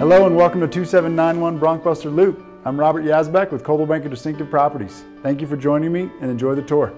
Hello and welcome to 2791 Bronc Buster Loop. I'm Robert Yazbeck with Coldwell Banker Distinctive Properties. Thank you for joining me and enjoy the tour.